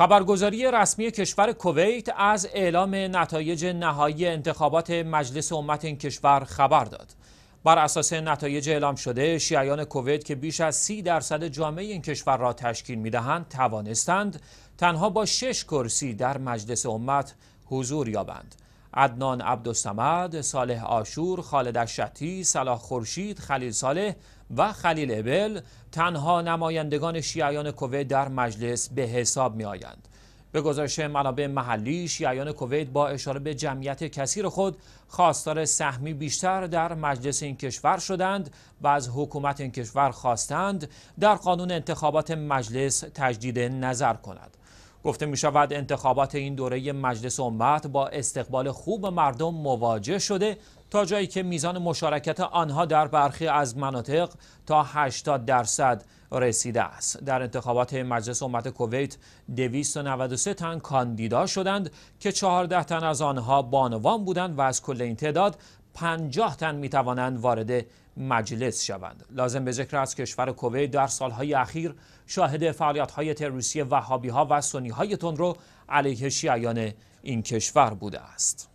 خبرگزاری رسمی کشور کویت از اعلام نتایج نهایی انتخابات مجلس امت این کشور خبر داد. بر اساس نتایج اعلام شده شیعیان کویت که بیش از سی درصد جامعه این کشور را تشکیل می‌دهند توانستند تنها با شش کرسی در مجلس امت حضور یابند. عدنان عبدالسمد، صالح آشور، خالد الشتی، صلاح خورشید، خلیل صالح و خلیل ابل تنها نمایندگان شیعیان کویت در مجلس به حساب می آیند. به گزارش منابع محلی شیعیان کویت با اشاره به جمعیت کثیر خود خواستار سهمی بیشتر در مجلس این کشور شدند و از حکومت این کشور خواستند در قانون انتخابات مجلس تجدید نظر کند. گفته می شود انتخابات این دوره مجلس امت با استقبال خوب مردم مواجه شده تا جایی که میزان مشارکت آنها در برخی از مناطق تا 80 درصد رسیده است. در انتخابات مجلس امت کویت 293 تن کاندیدا شدند که 14 تن از آنها بانوان بودند و از کل این تعداد 50 تن می توانند وارد مجلس شوند. لازم به ذکر است کشور کویت در سالهای اخیر شاهد فعالیت‌های تروریستی وهابی‌ها و سنی‌های تندرو علیه شیعیان این کشور بوده است.